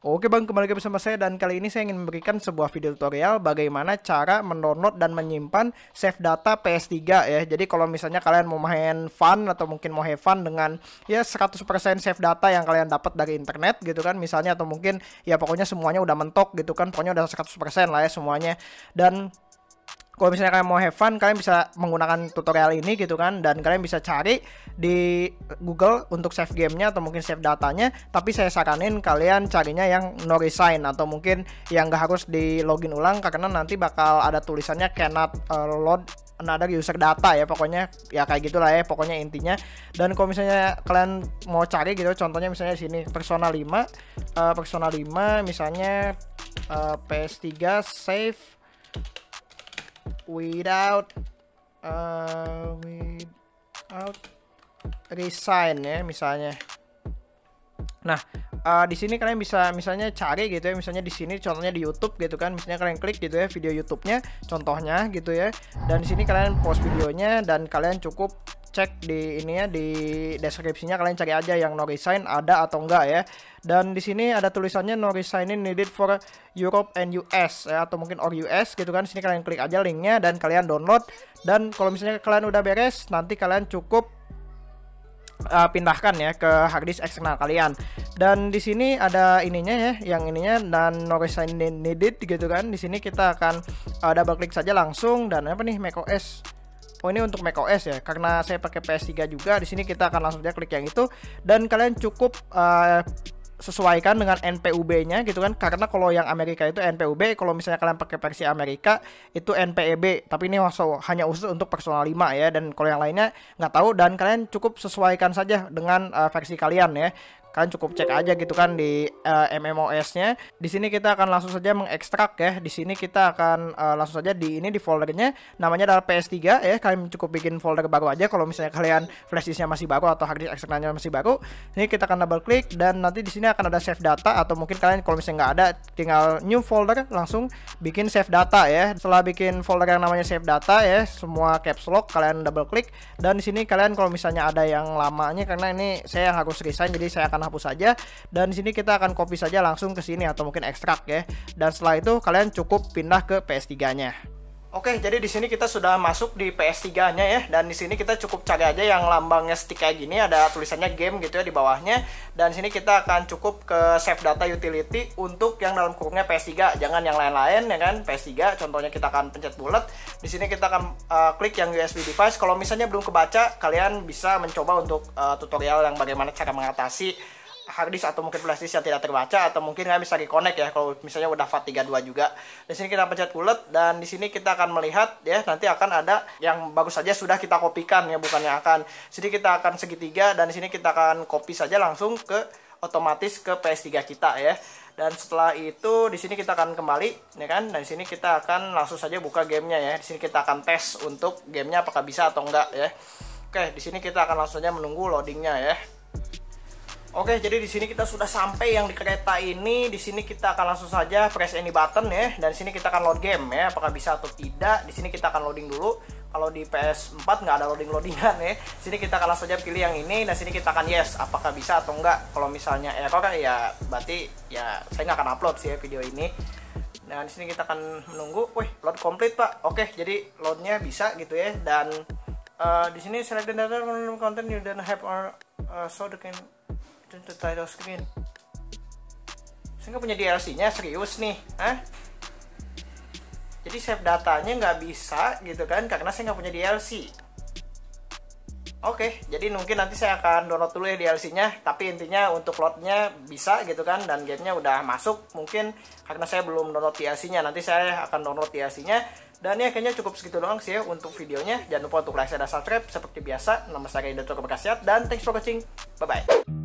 Oke bang, kembali lagi bersama saya dan kali ini saya ingin memberikan sebuah video tutorial bagaimana cara mendownload dan menyimpan save data PS3 ya. Jadi kalau misalnya kalian mau main fun atau mungkin mau have fun dengan ya 100% save data yang kalian dapat dari internet gitu kan misalnya atau mungkin ya pokoknya semuanya udah mentok gitu kan, pokoknya udah 100% lah ya semuanya. Dan kalau misalnya kalian mau have fun kalian bisa menggunakan tutorial ini gitu kan. Dan kalian bisa cari di Google untuk save gamenya atau mungkin save datanya. Tapi saya saranin kalian carinya yang no resign atau mungkin yang gak harus di login ulang karena nanti bakal ada tulisannya cannot uh, load another user data ya. Pokoknya ya kayak gitulah ya pokoknya intinya. Dan kalau misalnya kalian mau cari gitu contohnya misalnya sini persona 5 uh, persona 5 misalnya uh, PS3 save without uh, without resign ya misalnya. Nah, uh, di sini kalian bisa misalnya cari gitu ya, misalnya di sini contohnya di YouTube gitu kan, misalnya kalian klik gitu ya video YouTube-nya, contohnya gitu ya. Dan di sini kalian post videonya dan kalian cukup cek di ini ya di deskripsinya kalian cari aja yang no resign ada atau enggak ya. Dan di sini ada tulisannya no resign needed for Europe and US ya atau mungkin or US gitu kan. Sini kalian klik aja linknya dan kalian download dan kalau misalnya kalian udah beres nanti kalian cukup uh, pindahkan ya ke harddisk eksternal kalian. Dan di sini ada ininya ya, yang ininya dan no resign needed gitu kan. Di sini kita akan uh, double klik saja langsung dan apa nih macOS Oh ini untuk macOS ya, karena saya pakai PS3 juga. Di sini kita akan langsung aja klik yang itu. Dan kalian cukup uh, sesuaikan dengan NPUB-nya gitu kan? Karena kalau yang Amerika itu NPUB kalau misalnya kalian pakai versi Amerika itu NPEB tapi ini hanya khusus untuk personal 5 ya. Dan kalau yang lainnya nggak tahu. Dan kalian cukup sesuaikan saja dengan uh, versi kalian ya kalian cukup cek aja gitu kan di uh, eh, MMOS-nya. Di sini kita akan langsung saja mengekstrak ya. Di sini kita akan uh, langsung saja di ini di foldernya namanya adalah PS3 ya. Kalian cukup bikin folder baru aja kalau misalnya kalian flash disknya masih baru atau hard disk eksternalnya masih baru. Ini kita akan double klik dan nanti di sini akan ada save data atau mungkin kalian kalau misalnya nggak ada tinggal new folder langsung bikin save data ya. Setelah bikin folder yang namanya save data ya, semua caps lock kalian double klik dan di sini kalian kalau misalnya ada yang lamanya karena ini saya harus resign jadi saya akan akan hapus saja dan di sini kita akan copy saja langsung ke sini atau mungkin ekstrak ya. Dan setelah itu kalian cukup pindah ke PS3-nya. Oke, jadi di sini kita sudah masuk di PS3-nya ya, dan di sini kita cukup cari aja yang lambangnya stick kayak gini, ada tulisannya game gitu ya di bawahnya, dan sini kita akan cukup ke save data utility untuk yang dalam kurungnya PS3, jangan yang lain-lain ya kan, PS3, contohnya kita akan pencet bulat, di sini kita akan uh, klik yang USB device, kalau misalnya belum kebaca, kalian bisa mencoba untuk uh, tutorial yang bagaimana cara mengatasi harddisk atau mungkin flashdisk yang tidak terbaca atau mungkin nggak bisa reconnect ya kalau misalnya udah FAT32 juga. Di sini kita pencet bulat dan di sini kita akan melihat ya nanti akan ada yang bagus saja sudah kita kopikan ya bukannya akan. Sini kita akan segitiga dan di sini kita akan copy saja langsung ke otomatis ke PS3 kita ya. Dan setelah itu di sini kita akan kembali ya kan. Dan di sini kita akan langsung saja buka gamenya ya. Di sini kita akan tes untuk gamenya apakah bisa atau enggak ya. Oke, di sini kita akan langsung saja menunggu loadingnya ya. Oke, jadi di sini kita sudah sampai yang di kereta ini. Di sini kita akan langsung saja press any button ya. Dan di sini kita akan load game ya, apakah bisa atau tidak. Di sini kita akan loading dulu. Kalau di PS4 nggak ada loading-loadingan ya. Sini kita akan langsung saja pilih yang ini dan sini kita akan yes, apakah bisa atau enggak. Kalau misalnya error ya berarti ya saya nggak akan upload sih ya video ini. Nah, di sini kita akan menunggu. Wih, load complete, Pak. Oke, jadi loadnya bisa gitu ya. Dan uh, di sini select the data content you don't have or uh, so the can the title screen saya nggak punya DLC nya serius nih Hah? jadi save datanya nggak bisa gitu kan karena saya nggak punya DLC Oke, jadi mungkin nanti saya akan download dulu ya DLC-nya, tapi intinya untuk loadnya bisa gitu kan, dan gamenya udah masuk. Mungkin karena saya belum download DLC-nya, nanti saya akan download DLC-nya. Dan ya kayaknya cukup segitu doang sih ya untuk videonya. Jangan lupa untuk like dan subscribe seperti biasa. Nama saya Dr. Bekasiat, dan thanks for watching. Bye-bye.